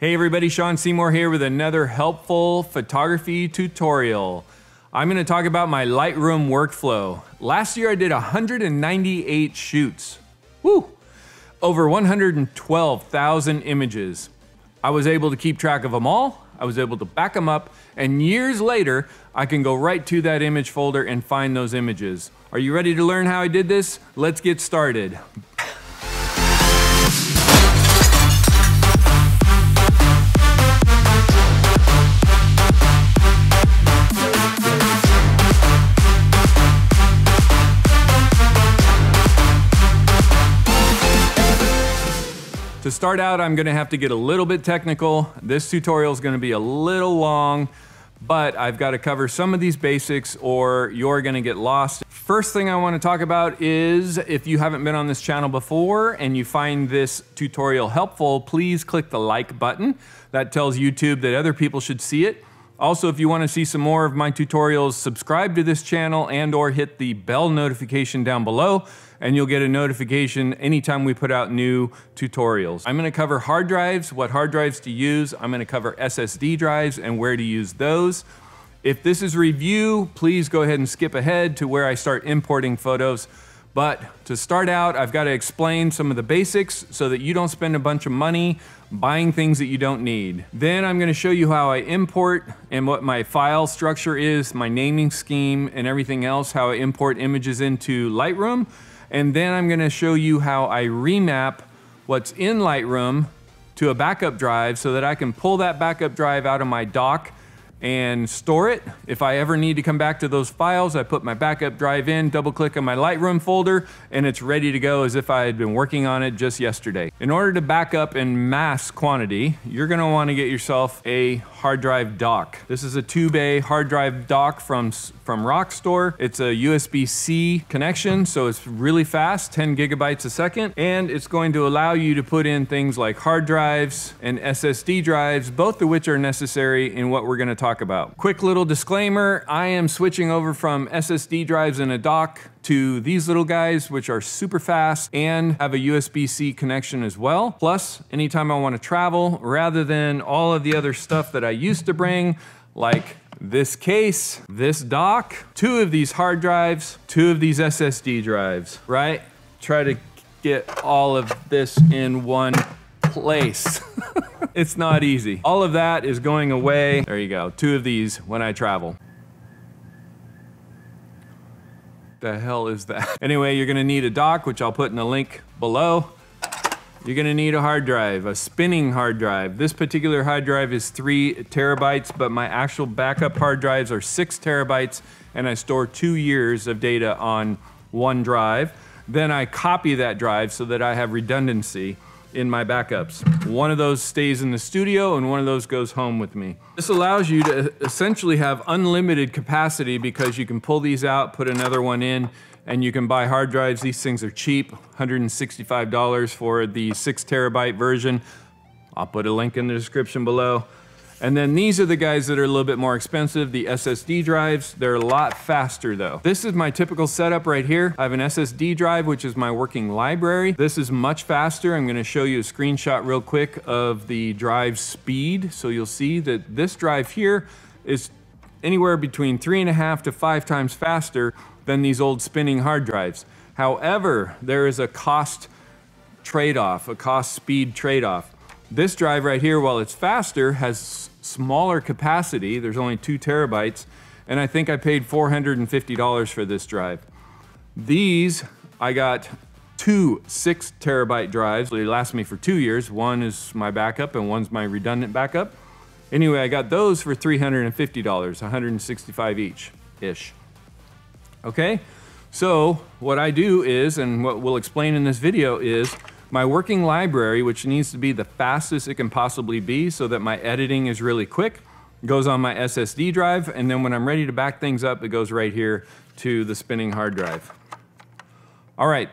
Hey everybody, Sean Seymour here with another helpful photography tutorial. I'm gonna talk about my Lightroom workflow. Last year I did 198 shoots. Woo! Over 112,000 images. I was able to keep track of them all, I was able to back them up, and years later, I can go right to that image folder and find those images. Are you ready to learn how I did this? Let's get started. To start out, I'm gonna have to get a little bit technical. This tutorial is gonna be a little long, but I've gotta cover some of these basics or you're gonna get lost. First thing I wanna talk about is if you haven't been on this channel before and you find this tutorial helpful, please click the like button. That tells YouTube that other people should see it. Also, if you want to see some more of my tutorials, subscribe to this channel and or hit the bell notification down below and you'll get a notification anytime we put out new tutorials. I'm gonna cover hard drives, what hard drives to use. I'm gonna cover SSD drives and where to use those. If this is review, please go ahead and skip ahead to where I start importing photos. But to start out, I've got to explain some of the basics so that you don't spend a bunch of money buying things that you don't need. Then I'm going to show you how I import and what my file structure is, my naming scheme and everything else, how I import images into Lightroom. And then I'm going to show you how I remap what's in Lightroom to a backup drive so that I can pull that backup drive out of my dock and store it. If I ever need to come back to those files, I put my backup drive in, double click on my Lightroom folder, and it's ready to go as if I had been working on it just yesterday. In order to back up in mass quantity, you're gonna wanna get yourself a hard drive dock. This is a two bay hard drive dock from, from Rocstor. It's a USB-C connection, so it's really fast, 10 gigabytes a second, and it's going to allow you to put in things like hard drives and SSD drives, both of which are necessary in what we're gonna talk talk about. Quick little disclaimer, I am switching over from SSD drives in a dock to these little guys, which are super fast and have a USB-C connection as well. Plus, anytime I wanna travel, rather than all of the other stuff that I used to bring, like this case, this dock, two of these hard drives, two of these SSD drives, right? Try to get all of this in one place. it's not easy. All of that is going away. There you go, two of these when I travel. The hell is that? Anyway, you're gonna need a dock, which I'll put in the link below. You're gonna need a hard drive, a spinning hard drive. This particular hard drive is three terabytes, but my actual backup hard drives are six terabytes, and I store two years of data on one drive. Then I copy that drive so that I have redundancy in my backups. One of those stays in the studio and one of those goes home with me. This allows you to essentially have unlimited capacity because you can pull these out, put another one in, and you can buy hard drives. These things are cheap, $165 for the six terabyte version. I'll put a link in the description below. And then these are the guys that are a little bit more expensive, the SSD drives. They're a lot faster though. This is my typical setup right here. I have an SSD drive, which is my working library. This is much faster. I'm gonna show you a screenshot real quick of the drive speed. So you'll see that this drive here is anywhere between three and a half to five times faster than these old spinning hard drives. However, there is a cost trade-off, a cost speed trade-off. This drive right here, while it's faster, has smaller capacity. There's only two terabytes. And I think I paid $450 for this drive. These, I got two six terabyte drives. They last me for two years. One is my backup and one's my redundant backup. Anyway, I got those for $350, 165 each, ish. Okay, so what I do is, and what we'll explain in this video is, my working library, which needs to be the fastest it can possibly be so that my editing is really quick, goes on my SSD drive, and then when I'm ready to back things up, it goes right here to the spinning hard drive. All right,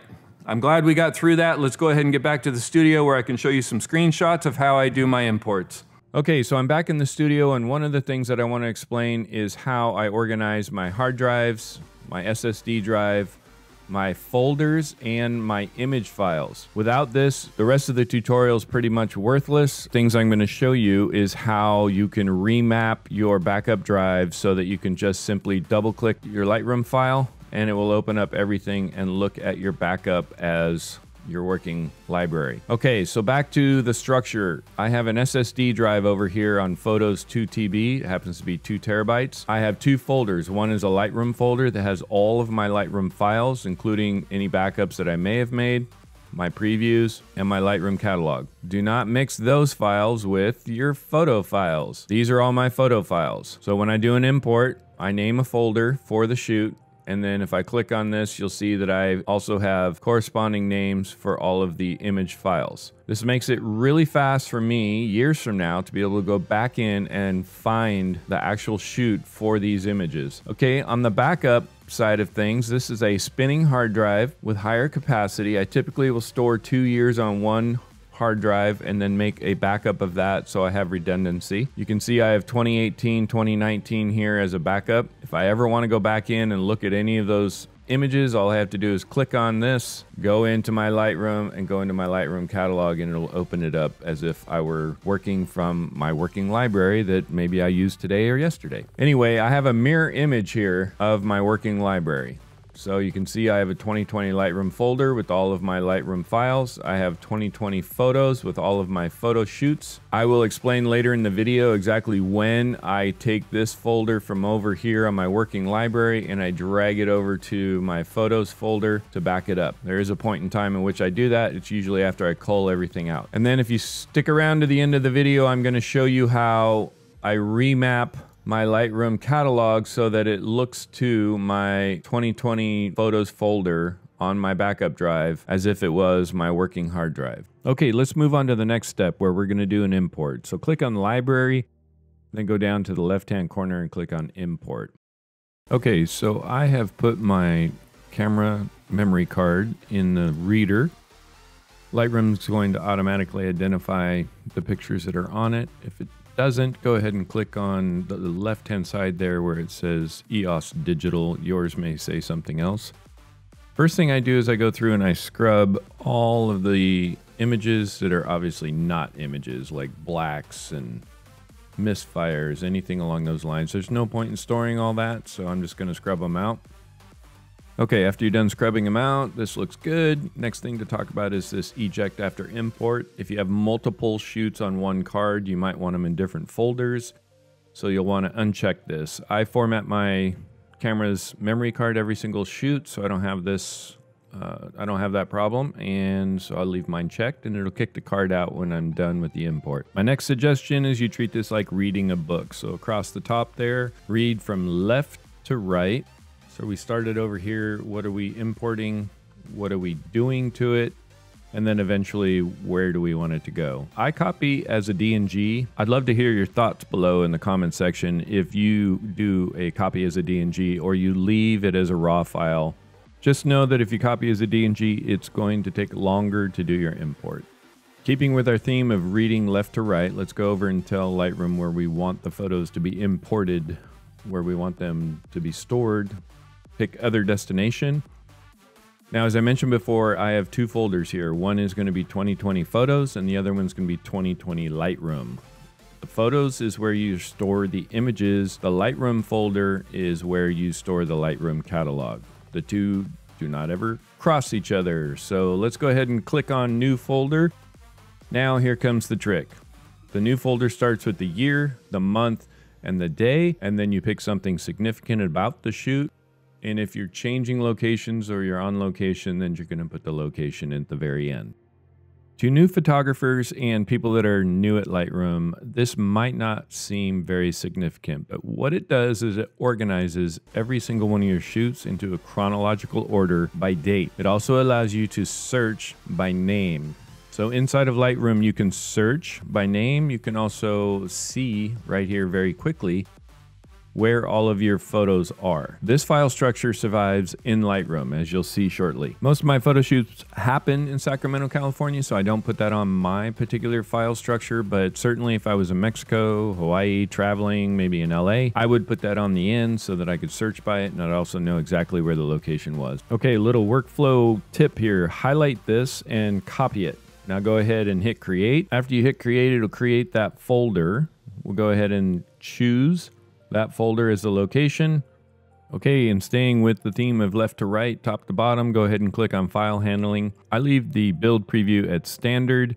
I'm glad we got through that. Let's go ahead and get back to the studio where I can show you some screenshots of how I do my imports. Okay, so I'm back in the studio, and one of the things that I want to explain is how I organize my hard drives, my SSD drive, my folders, and my image files. Without this, the rest of the tutorial is pretty much worthless. Things I'm going to show you is how you can remap your backup drive so that you can just simply double click your Lightroom file and it will open up everything and look at your backup as your working library. Okay, so back to the structure. I have an SSD drive over here on Photos 2TB. It happens to be two terabytes. I have two folders. One is a Lightroom folder that has all of my Lightroom files, including any backups that I may have made my previews, and my Lightroom catalog. Do not mix those files with your photo files. These are all my photo files. So when I do an import, I name a folder for the shoot and then if I click on this, you'll see that I also have corresponding names for all of the image files. This makes it really fast for me years from now to be able to go back in and find the actual shoot for these images. Okay, on the backup side of things, this is a spinning hard drive with higher capacity. I typically will store two years on one hard drive and then make a backup of that so I have redundancy. You can see I have 2018, 2019 here as a backup. If I ever want to go back in and look at any of those images, all I have to do is click on this, go into my Lightroom and go into my Lightroom catalog and it'll open it up as if I were working from my working library that maybe I used today or yesterday. Anyway, I have a mirror image here of my working library. So you can see I have a 2020 Lightroom folder with all of my Lightroom files. I have 2020 photos with all of my photo shoots. I will explain later in the video exactly when I take this folder from over here on my working library and I drag it over to my photos folder to back it up. There is a point in time in which I do that. It's usually after I cull everything out. And then if you stick around to the end of the video, I'm going to show you how I remap my Lightroom catalog so that it looks to my 2020 photos folder on my backup drive as if it was my working hard drive. Okay, let's move on to the next step where we're going to do an import. So click on library, then go down to the left hand corner and click on import. Okay, so I have put my camera memory card in the reader. Lightroom's going to automatically identify the pictures that are on it. If it doesn't, go ahead and click on the left hand side there where it says EOS Digital. Yours may say something else. First thing I do is I go through and I scrub all of the images that are obviously not images, like blacks and misfires, anything along those lines. There's no point in storing all that, so I'm just going to scrub them out. Okay, after you're done scrubbing them out, this looks good. Next thing to talk about is this eject after import. If you have multiple shoots on one card, you might want them in different folders. So you'll want to uncheck this. I format my camera's memory card every single shoot, so I don't have this, uh, I don't have that problem. And so I'll leave mine checked and it'll kick the card out when I'm done with the import. My next suggestion is you treat this like reading a book. So across the top there, read from left to right so we started over here. What are we importing? What are we doing to it? And then eventually, where do we want it to go? I copy as a DNG. I'd love to hear your thoughts below in the comment section if you do a copy as a DNG or you leave it as a raw file. Just know that if you copy as a DNG, it's going to take longer to do your import. Keeping with our theme of reading left to right, let's go over and tell Lightroom where we want the photos to be imported, where we want them to be stored, pick other destination. Now, as I mentioned before, I have two folders here. One is going to be 2020 photos and the other one's going to be 2020 Lightroom. The photos is where you store the images. The Lightroom folder is where you store the Lightroom catalog. The two do not ever cross each other. So let's go ahead and click on new folder. Now here comes the trick. The new folder starts with the year, the month, and the day, and then you pick something significant about the shoot. And if you're changing locations or you're on location, then you're going to put the location at the very end. To new photographers and people that are new at Lightroom, this might not seem very significant, but what it does is it organizes every single one of your shoots into a chronological order by date. It also allows you to search by name. So inside of Lightroom, you can search by name. You can also see right here very quickly where all of your photos are. This file structure survives in Lightroom, as you'll see shortly. Most of my photo shoots happen in Sacramento, California, so I don't put that on my particular file structure, but certainly if I was in Mexico, Hawaii, traveling, maybe in LA, I would put that on the end so that I could search by it and I'd also know exactly where the location was. Okay, little workflow tip here. Highlight this and copy it. Now go ahead and hit create. After you hit create, it'll create that folder. We'll go ahead and choose that folder is the location. Okay, and staying with the theme of left to right, top to bottom, go ahead and click on file handling. I leave the build preview at standard.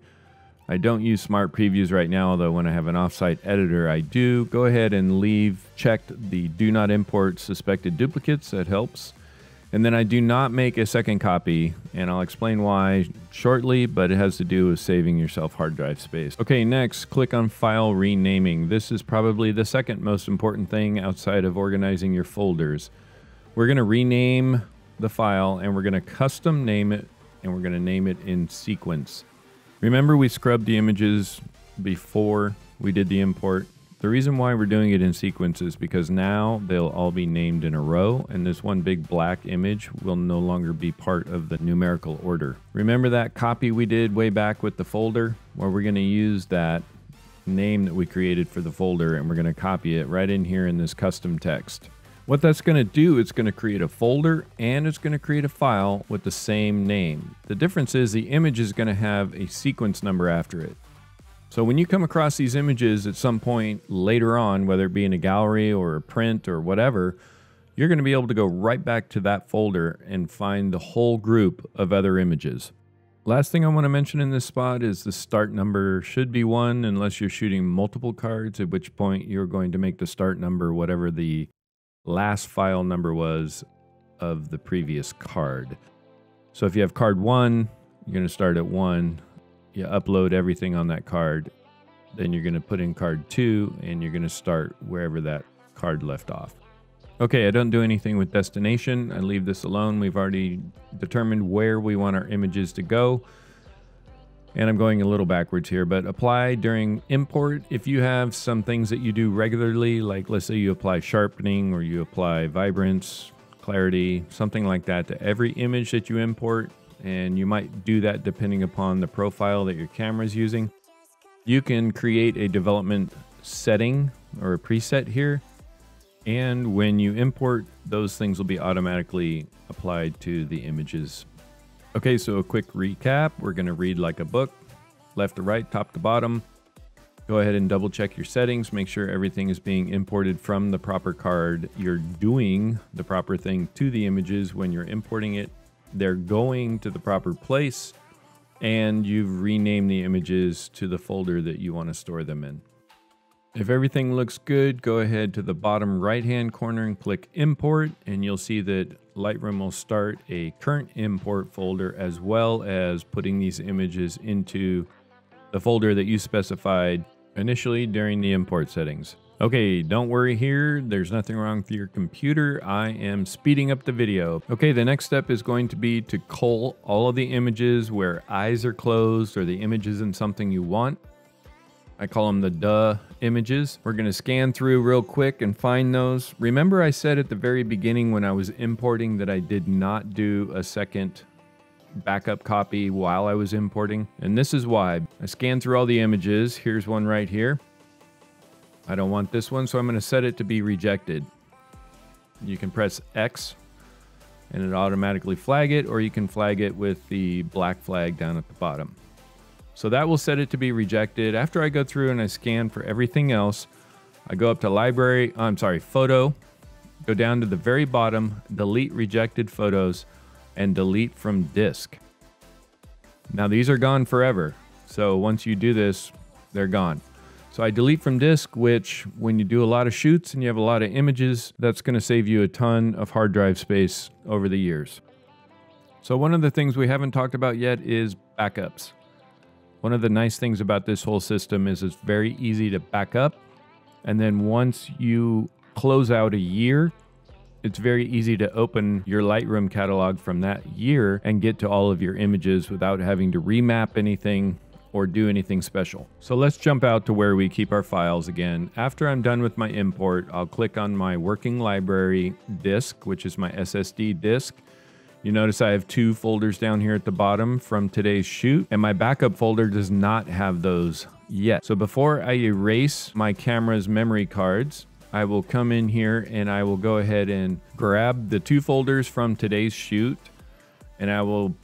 I don't use smart previews right now, although when I have an offsite editor, I do. Go ahead and leave checked the do not import suspected duplicates. That helps. And then I do not make a second copy, and I'll explain why shortly, but it has to do with saving yourself hard drive space. Okay, next, click on File Renaming. This is probably the second most important thing outside of organizing your folders. We're to rename the file, and we're to custom name it, and we're to name it in sequence. Remember we scrubbed the images before we did the import? The reason why we're doing it in sequence is because now they'll all be named in a row and this one big black image will no longer be part of the numerical order. Remember that copy we did way back with the folder Well, we're going to use that name that we created for the folder and we're going to copy it right in here in this custom text. What that's going to do, it's going to create a folder and it's going to create a file with the same name. The difference is the image is going to have a sequence number after it. So when you come across these images at some point later on, whether it be in a gallery or a print or whatever, you're going to be able to go right back to that folder and find the whole group of other images. Last thing I want to mention in this spot is the start number should be one unless you're shooting multiple cards, at which point you're going to make the start number whatever the last file number was of the previous card. So if you have card one, you're going to start at one you upload everything on that card. Then you're going to put in card two and you're going to start wherever that card left off. Okay, I don't do anything with destination. I leave this alone. We've already determined where we want our images to go. And I'm going a little backwards here, but apply during import. If you have some things that you do regularly, like let's say you apply sharpening or you apply vibrance, clarity, something like that to every image that you import, and you might do that depending upon the profile that your camera is using. You can create a development setting or a preset here, and when you import, those things will be automatically applied to the images. Okay, so a quick recap. We're going to read like a book, left to right, top to bottom. Go ahead and double check your settings. Make sure everything is being imported from the proper card. You're doing the proper thing to the images when you're importing it they're going to the proper place and you've renamed the images to the folder that you want to store them in. If everything looks good, go ahead to the bottom right hand corner and click import and you'll see that Lightroom will start a current import folder as well as putting these images into the folder that you specified initially during the import settings. Okay, don't worry here. There's nothing wrong with your computer. I am speeding up the video. Okay, the next step is going to be to cull all of the images where eyes are closed or the image isn't something you want. I call them the duh images. We're gonna scan through real quick and find those. Remember I said at the very beginning when I was importing that I did not do a second backup copy while I was importing? And this is why. I scanned through all the images. Here's one right here. I don't want this one, so I'm going to set it to be rejected. You can press X and it automatically flag it, or you can flag it with the black flag down at the bottom. So that will set it to be rejected. After I go through and I scan for everything else, I go up to library, oh, I'm sorry, photo, go down to the very bottom, delete rejected photos, and delete from disk. Now these are gone forever. So once you do this, they're gone. So I delete from disk, which when you do a lot of shoots and you have a lot of images, that's going to save you a ton of hard drive space over the years. So one of the things we haven't talked about yet is backups. One of the nice things about this whole system is it's very easy to back up. And then once you close out a year, it's very easy to open your Lightroom catalog from that year and get to all of your images without having to remap anything or do anything special. So let's jump out to where we keep our files again. After I'm done with my import, I'll click on my working library disk, which is my SSD disk. You notice I have two folders down here at the bottom from today's shoot, and my backup folder does not have those yet. So before I erase my camera's memory cards, I will come in here and I will go ahead and grab the two folders from today's shoot and I will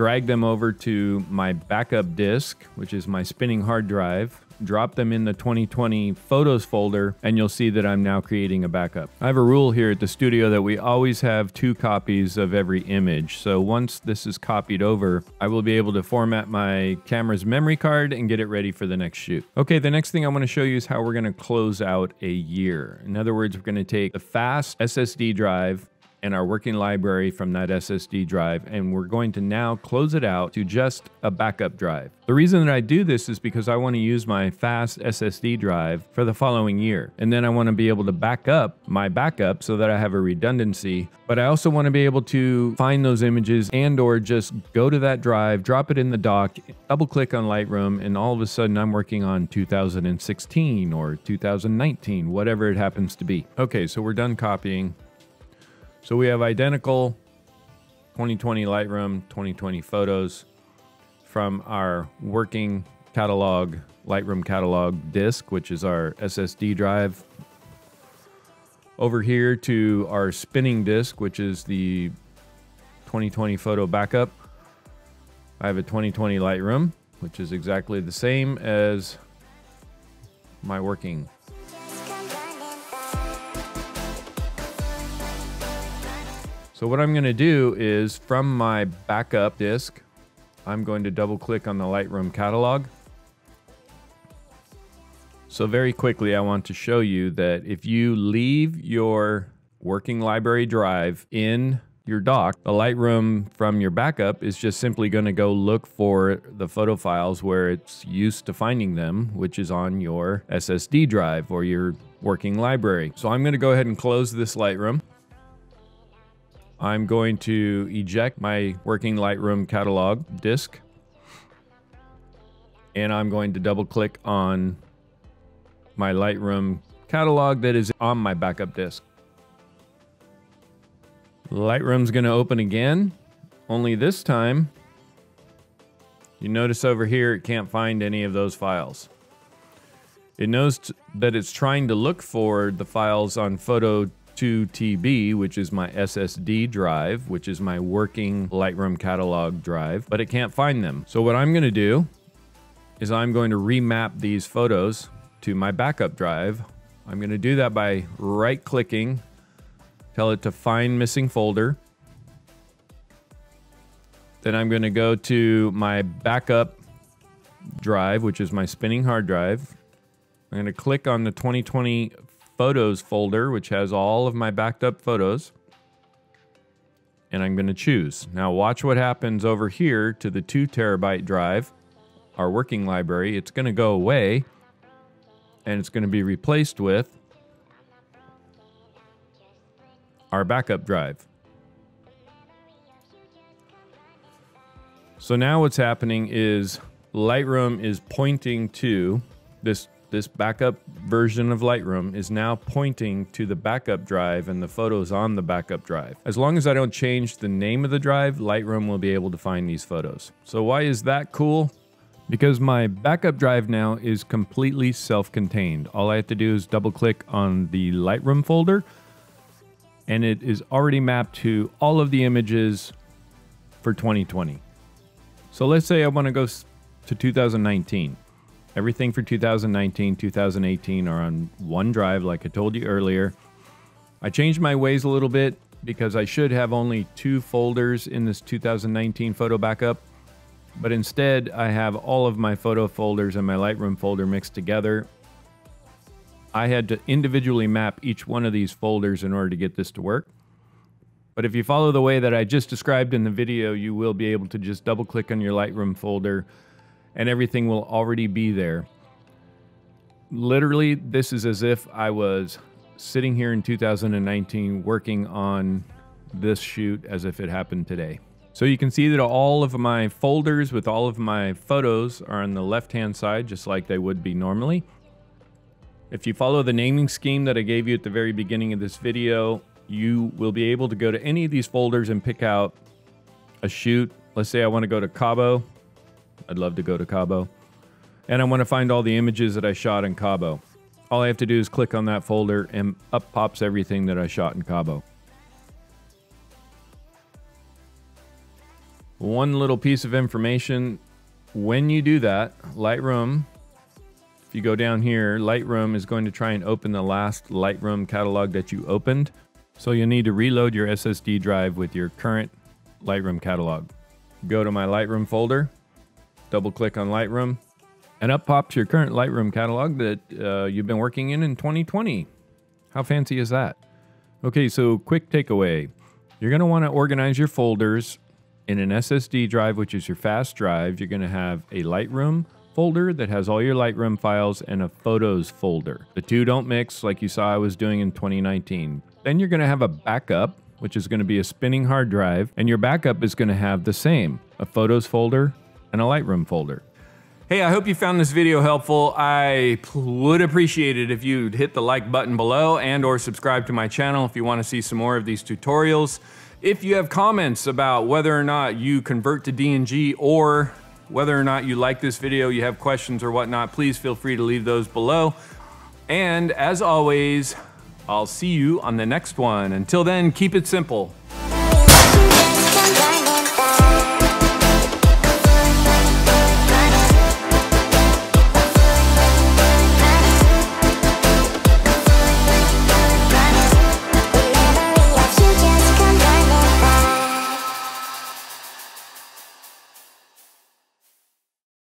drag them over to my backup disk, which is my spinning hard drive, drop them in the 2020 photos folder, and you'll see that I'm now creating a backup. I have a rule here at the studio that we always have two copies of every image. So once this is copied over, I will be able to format my camera's memory card and get it ready for the next shoot. Okay, the next thing I want to show you is how we're going to close out a year. In other words, we're going to take the fast SSD drive and our working library from that SSD drive, and we're going to now close it out to just a backup drive. The reason that I do this is because I want to use my fast SSD drive for the following year, and then I want to be able to back up my backup so that I have a redundancy, but I also want to be able to find those images and or just go to that drive, drop it in the dock, double click on Lightroom, and all of a sudden I'm working on 2016 or 2019, whatever it happens to be. Okay, so we're done copying. So we have identical 2020 Lightroom 2020 photos from our working catalog, Lightroom catalog disk, which is our SSD drive. Over here to our spinning disk, which is the 2020 photo backup. I have a 2020 Lightroom, which is exactly the same as my working So what I'm going to do is from my backup disk, I'm going to double click on the Lightroom catalog. So very quickly, I want to show you that if you leave your working library drive in your dock, the Lightroom from your backup is just simply going to go look for the photo files where it's used to finding them, which is on your SSD drive or your working library. So I'm going to go ahead and close this Lightroom. I'm going to eject my working Lightroom catalog disk. And I'm going to double click on my Lightroom catalog that is on my backup disk. Lightroom's going to open again, only this time you notice over here it can't find any of those files. It knows that it's trying to look for the files on photo 2TB, which is my SSD drive, which is my working Lightroom catalog drive, but it can't find them. So what I'm going to do is I'm going to remap these photos to my backup drive. I'm going to do that by right clicking, tell it to find missing folder. Then I'm going to go to my backup drive, which is my spinning hard drive. I'm going to click on the 2020 photos folder, which has all of my backed up photos. And I'm going to choose. Now watch what happens over here to the two terabyte drive, our working library. It's going to go away and it's going to be replaced with our backup drive. So now what's happening is Lightroom is pointing to this this backup version of Lightroom is now pointing to the backup drive and the photos on the backup drive. As long as I don't change the name of the drive, Lightroom will be able to find these photos. So why is that cool? Because my backup drive now is completely self-contained. All I have to do is double click on the Lightroom folder and it is already mapped to all of the images for 2020. So let's say I want to go to 2019. Everything for 2019, 2018 are on one drive, like I told you earlier. I changed my ways a little bit because I should have only two folders in this 2019 photo backup. But instead, I have all of my photo folders and my Lightroom folder mixed together. I had to individually map each one of these folders in order to get this to work. But if you follow the way that I just described in the video, you will be able to just double click on your Lightroom folder and everything will already be there. Literally, this is as if I was sitting here in 2019 working on this shoot as if it happened today. So you can see that all of my folders with all of my photos are on the left-hand side, just like they would be normally. If you follow the naming scheme that I gave you at the very beginning of this video, you will be able to go to any of these folders and pick out a shoot. Let's say I want to go to Cabo. I'd love to go to Cabo. And I want to find all the images that I shot in Cabo. All I have to do is click on that folder and up pops everything that I shot in Cabo. One little piece of information, when you do that, Lightroom, if you go down here, Lightroom is going to try and open the last Lightroom catalog that you opened. So you'll need to reload your SSD drive with your current Lightroom catalog. Go to my Lightroom folder, double click on Lightroom, and up pops your current Lightroom catalog that uh, you've been working in in 2020. How fancy is that? Okay, so quick takeaway. You're going to want to organize your folders in an SSD drive, which is your fast drive, you're going to have a Lightroom folder that has all your Lightroom files and a Photos folder. The two don't mix like you saw I was doing in 2019. Then you're going to have a backup, which is going to be a spinning hard drive, and your backup is going to have the same, a Photos folder and a Lightroom folder. Hey, I hope you found this video helpful. I would appreciate it if you'd hit the like button below and or subscribe to my channel if you want to see some more of these tutorials. If you have comments about whether or not you convert to DNG or whether or not you like this video, you have questions or whatnot, please feel free to leave those below. And as always, I'll see you on the next one. Until then, keep it simple.